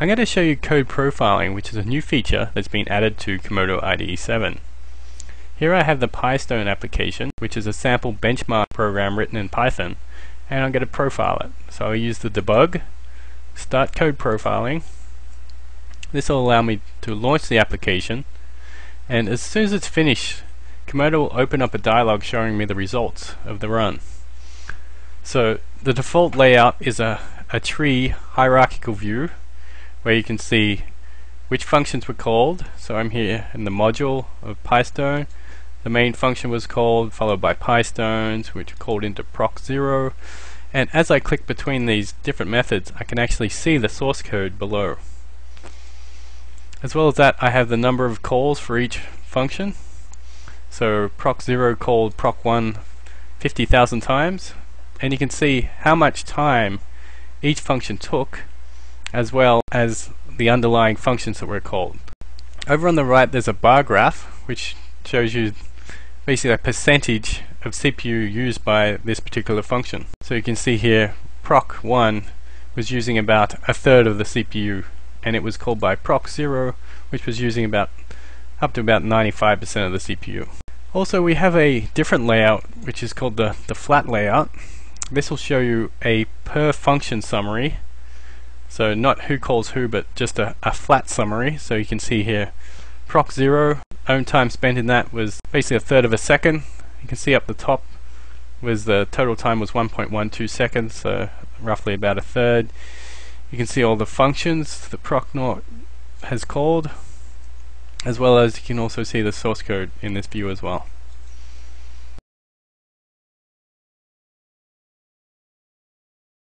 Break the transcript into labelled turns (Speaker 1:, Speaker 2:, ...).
Speaker 1: I'm going to show you code profiling which is a new feature that's been added to Komodo IDE 7. Here I have the PyStone application which is a sample benchmark program written in Python and I'm going to profile it. So I'll use the debug, start code profiling. This will allow me to launch the application and as soon as it's finished Komodo will open up a dialog showing me the results of the run. So the default layout is a, a tree hierarchical view where you can see which functions were called. So I'm here in the module of PyStone. The main function was called, followed by PyStones, which are called into proc0. And as I click between these different methods, I can actually see the source code below. As well as that, I have the number of calls for each function. So proc0 called proc1 50,000 times, and you can see how much time each function took as well as the underlying functions that were called. Over on the right there's a bar graph which shows you basically a percentage of CPU used by this particular function. So you can see here proc1 was using about a third of the CPU and it was called by proc0 which was using about up to about 95% of the CPU. Also we have a different layout which is called the, the flat layout. This will show you a per function summary so not who calls who, but just a, a flat summary. So you can see here, proc 0, own time spent in that was basically a third of a second. You can see up the top was the total time was 1.12 seconds, so roughly about a third. You can see all the functions that proc naught has called, as well as you can also see the source code in this view as well.